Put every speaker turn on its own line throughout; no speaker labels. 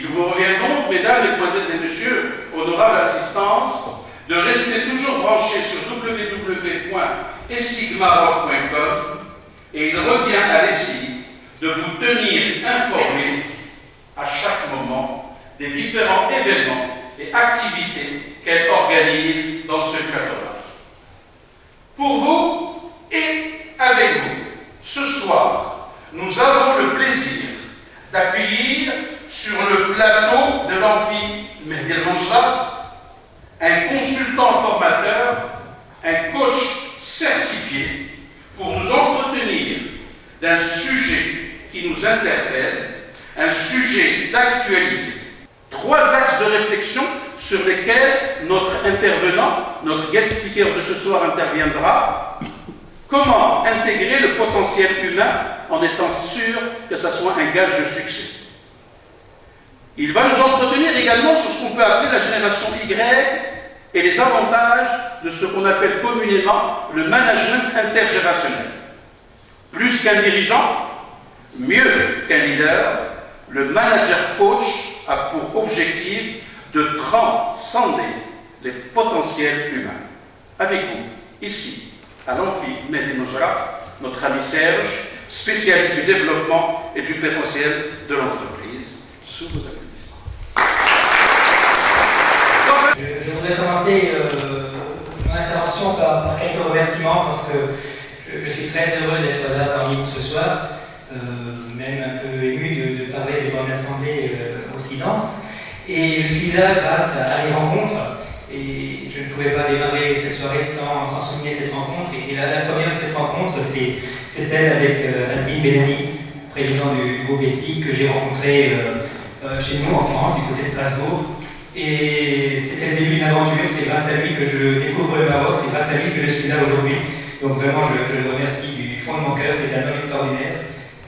convient donc, mesdames, mesdemoiselles et messieurs, honorable assistance, de rester toujours branchés sur www.essigmaroc.com et il revient à l'ESSI de vous tenir informés à chaque moment des différents événements et activités qu'elle organise dans ce cadre-là. Pour vous et avec vous, ce soir, nous avons le plaisir d'accueillir sur le plateau de l'amphi Mehdi un consultant formateur, un coach certifié pour nous entretenir d'un sujet qui interpelle, un sujet d'actualité. Trois axes de réflexion sur lesquels notre intervenant, notre guest speaker de ce soir interviendra. Comment intégrer le potentiel humain en étant sûr que ça soit un gage de succès? Il va nous entretenir également sur ce qu'on peut appeler la génération Y et les avantages de ce qu'on appelle communément le management intergénérationnel. Plus qu'un dirigeant, mieux qu'un leader, le manager coach a pour objectif de transcender les potentiels humains. Avec vous, ici, à l'Amphi Mehdi notre ami Serge, spécialiste du développement et du potentiel de l'entreprise, sous vos applaudissements.
Je, voudrais commencer euh, mon intervention par, quelques remerciements parce que je, suis très heureux d'être là parmi vous ce soir, même un peu ému de, parler devant une assemblée euh, aussi dense. Et je suis là grâce à, des rencontres. Et je ne pouvais pas démarrer cette soirée sans, souligner cette rencontre. Et, la, première de cette rencontre, c'est celle avec euh, Benani, président du, groupe ESSI, que j'ai rencontré chez nous en France, du côté de Strasbourg. Et c'était le début d'une aventure, c'est grâce à lui que je découvre le Maroc, c'est grâce à lui que je suis là aujourd'hui. Donc vraiment, je, le remercie du fond de mon cœur, c'est un homme extraordinaire.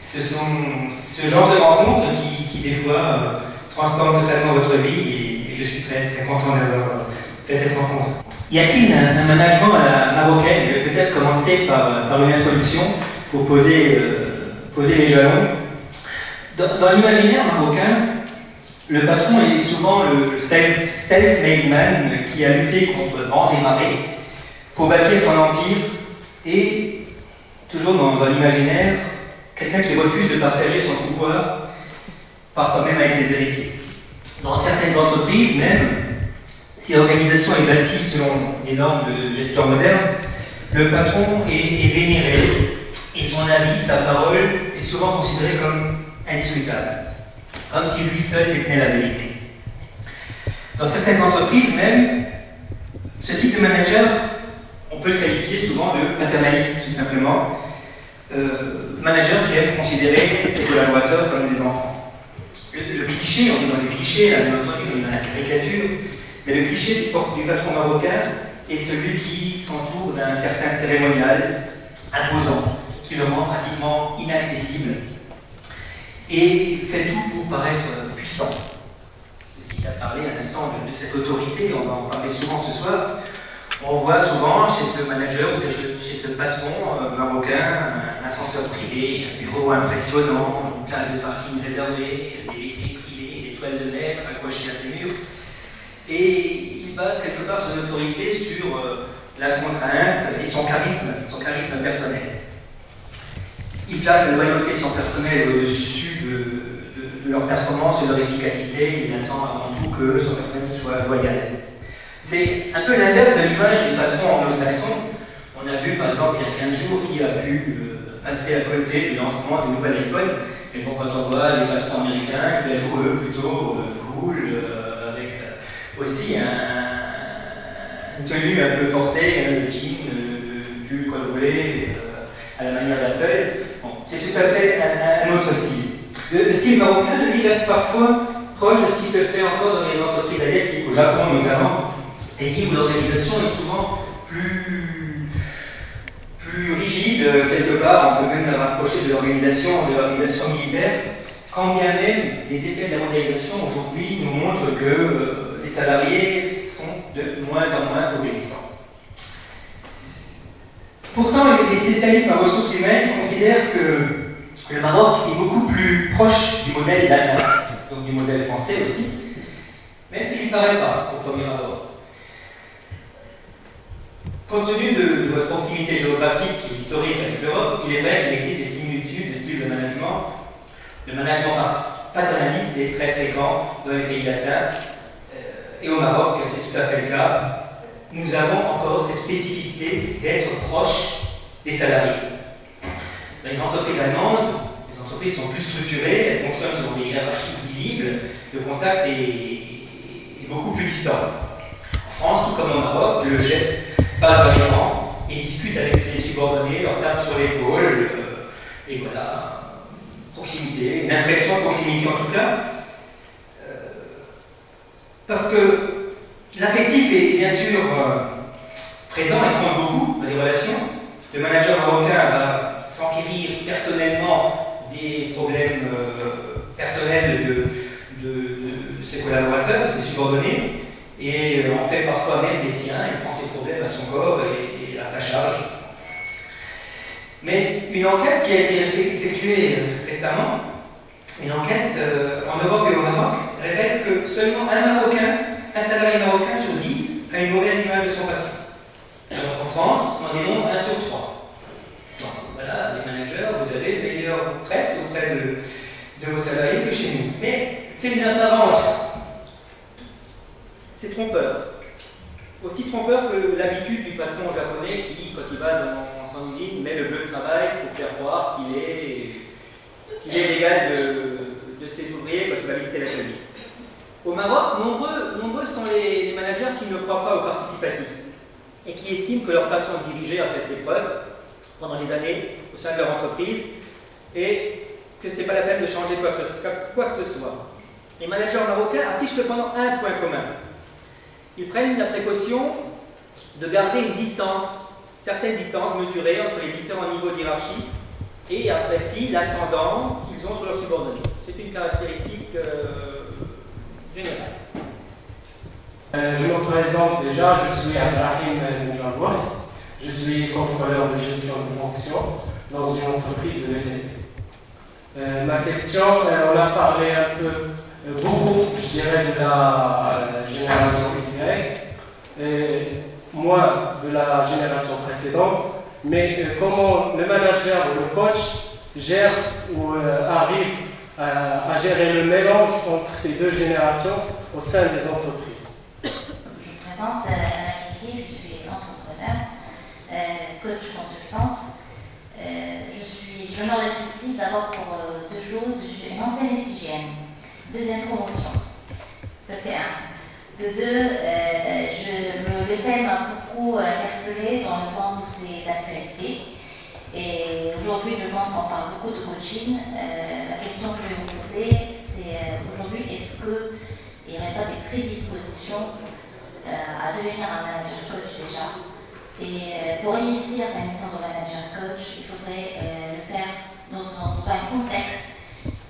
Ce sont ce genre de rencontres qui, des fois, euh, transforment totalement votre vie et, je suis très, très content d'avoir fait cette rencontre. Y a-t-il un, management à la marocaine Je vais peut-être commencer par, par, une introduction pour poser, euh, poser les jalons? dans l'imaginaire marocain, le patron est souvent le self-made man qui a lutté contre vents et marées pour bâtir son empire et, toujours dans, l'imaginaire, quelqu'un qui refuse de partager son pouvoir, parfois même avec ses héritiers. Dans certaines entreprises même, si l'organisation est bâtie selon les normes de gestion moderne, le patron est, est vénéré et son avis, sa parole est souvent considéré comme indiscutable comme si lui seul détenait la vérité. Dans certaines entreprises même, ce type de manager, on peut le qualifier souvent de paternaliste, tout simplement. Euh, manager qui aime considérer ses collaborateurs comme des enfants. Le, cliché, on est dans les clichés, là, bien entendu, on est dans la caricature, mais le cliché du, patron marocain est celui qui s'entoure d'un certain cérémonial imposant, qui le rend pratiquement inaccessible et fait tout pour paraître puissant. C'est ce qu'il a parlé à l'instant de, cette autorité, on va en parler souvent ce soir. On voit souvent chez ce manager ou chez ce patron euh, marocain un ascenseur privé, un bureau impressionnant, une place de parking réservée, des WC privés, des toiles de maître accrochées à ses murs. Et il base quelque part son autorité sur euh, la contrainte et son charisme, son charisme personnel. Il place la loyauté de son personnel au-dessus de, leur performance et de leur efficacité. Il attend avant tout que son personnel soit loyal. C'est un peu l'inverse de l'image des patrons anglo-saxons. On a vu par exemple il y a 15 jours qui a pu euh, passer à côté du lancement des nouveaux iPhone. Mais bon, quand on voit les patrons américains, c'est jour eux plutôt euh, cool, euh, avec aussi un, une tenue un peu forcée, un jean, le pull col roulé, à la manière d'Apple. c'est tout à fait un, autre style. Le, style marocain, lui, reste parfois proche de ce qui se fait encore dans les entreprises asiatiques, au Japon notamment, qui où l'organisation est souvent plus, rigide, quelque part, on peut même la rapprocher de l'organisation de l'organisation militaire, quand bien même les effets de la mondialisation aujourd'hui nous montrent que euh, les salariés sont de moins en moins obéissants. Pourtant, les spécialistes en ressources humaines considèrent que le Maroc est beaucoup plus proche du modèle latin, donc du modèle français aussi, même s'il ne paraît pas au premier abord. Compte tenu de, votre proximité géographique et historique avec l'Europe, il est vrai qu'il existe des similitudes des styles de management. Le management paternaliste est très fréquent dans les pays latins, euh, et au Maroc, c'est tout à fait le cas. Nous avons encore cette spécificité d'être proche des salariés. Dans les entreprises allemandes, les entreprises sont plus structurées, elles fonctionnent sur des hiérarchies visibles, le contact est, beaucoup plus distant. En France, tout comme au Maroc, le chef passe dans les rangs et discute avec ses subordonnés, leur tape sur l'épaule, euh, et voilà, proximité, une impression de proximité en tout cas. Euh, parce que l'affectif est bien sûr euh, présent et compte beaucoup dans les relations. Le manager marocain Même les siens, il prend ses problèmes à son corps et, à sa charge. Mais une enquête qui a été effectuée euh, récemment, une enquête euh, en Europe et au Maroc, révèle que seulement 1 dans son usine, met le bleu de travail pour faire croire qu'il est, qu'il est l'égal de, ses ouvriers quand il va visiter l'atelier. Au Maroc, nombreux, sont les, managers qui ne croient pas au participatif et qui estiment que leur façon de diriger a fait ses preuves pendant les années au sein de leur entreprise et que ce n'est pas la peine de changer quoi que ce soit. Les managers marocains affichent cependant un point commun ils prennent la précaution de garder une distance, certaines distances mesurées entre les différents niveaux de hiérarchie et apprécient l'ascendant qu'ils ont sur leurs subordonnés. C'est une caractéristique euh, générale.
Euh, je me présente déjà, je suis Abrahim Njaboua, je suis contrôleur de gestion de fonction dans une entreprise de l'EDP. Euh, ma question, on a parlé un peu beaucoup, je dirais, de la génération Y, moi de la génération précédente, mais euh, comment le manager ou le coach gère ou euh, arrive à, gérer le mélange entre ces deux générations au sein des entreprises?
Je me présente, euh, je suis entrepreneur, coach consultante. je suis l'honneur d'être ici d'abord pour deux choses. Je suis une ancienne SIGM deuxième promotion. Ça c'est un. De deux, euh, je, le, thème m'a beaucoup interpellé dans le sens où c'est d'actualité. Et aujourd'hui, je pense qu'on parle beaucoup de coaching. Euh, la question que je vais vous poser, c'est euh, aujourd'hui, est-ce qu'il n'y aurait pas des prédispositions à devenir un manager coach déjà? Et pour réussir sa mission de manager coach, il faudrait le faire dans un contexte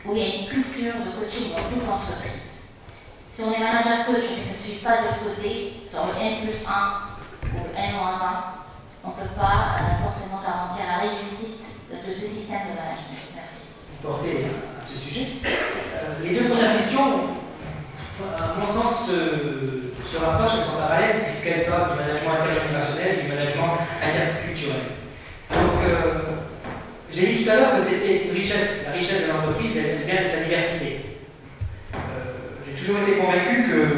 où il y a une culture de coaching dans toute l'entreprise. Si on est manager coach mais ça ne suit pas de l'autre côté, sur le N plus 1 ou le N 1, on ne peut pas euh, forcément garantir la réussite de, ce système de management. Merci.
Porter à ce sujet. Euh, les deux premières questions, à mon sens, se, rapprochent, elles sont parallèles, puisqu'elles parlent du management intergénérationnel, du management interculturel. Donc, euh, j'ai dit tout à l'heure que c'était richesse. La richesse de l'entreprise, elle vient de sa diversité. Euh, j'ai toujours été convaincu que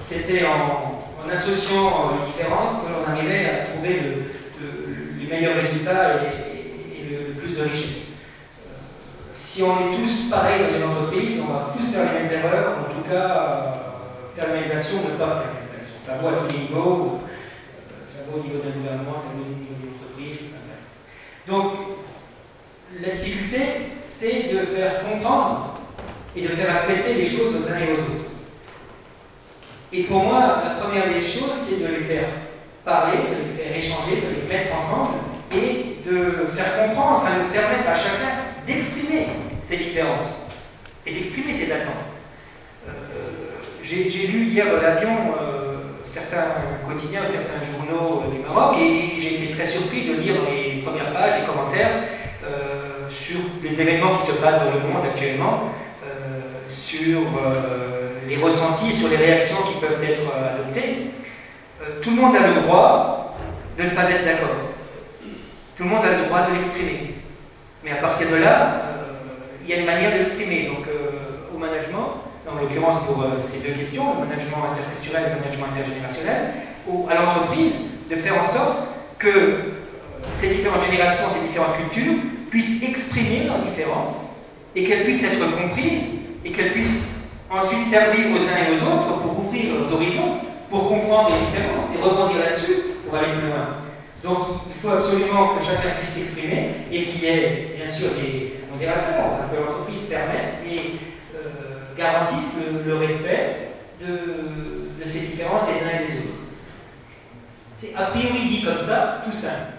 c'était en, associant les différences que l'on arrivait à trouver le, les meilleurs résultats et, le, plus de richesse. Euh, si on est tous pareils dans une entreprise, on va tous faire les mêmes erreurs, en tout cas euh, faire les mêmes actions, ne pas faire les mêmes actions. Ça vaut à tous les niveaux, ça vaut au niveau d'un gouvernement, ça vaut au niveau d'une entreprise. Donc, la difficulté, c'est de faire comprendre et de faire accepter les choses aux uns et aux autres. Et pour moi, la première des choses, c'est de les faire parler, de les faire échanger, de les mettre ensemble et de faire comprendre, enfin de permettre à chacun d'exprimer ses différences et d'exprimer ses attentes. Euh, j'ai lu hier l'avion euh, certains quotidiens, certains journaux du Maroc et j'ai été très surpris de lire les premières pages les commentaires sur les événements qui se passent dans le monde actuellement, euh, sur les ressentis, sur les réactions qui peuvent être adoptées, tout le monde a le droit de ne pas être d'accord. Tout le monde a le droit de l'exprimer. Mais à partir de là, il y a une manière de l'exprimer. Donc, au management, en l'occurrence pour ces deux questions, le management interculturel et le management intergénérationnel, à l'entreprise de faire en sorte que ces différentes générations, ces différentes cultures puissent exprimer leurs différences et qu'elles puissent être comprises et qu'elles puissent ensuite servir aux uns et aux autres pour ouvrir leurs horizons, pour comprendre les différences et rebondir là-dessus pour aller plus loin. Donc il faut absolument que chacun puisse s'exprimer et qu'il y ait bien sûr des modérateurs, que l'entreprise permette et euh, garantisse le, respect de ces différences des uns et des autres. C'est a priori dit comme ça, tout simple.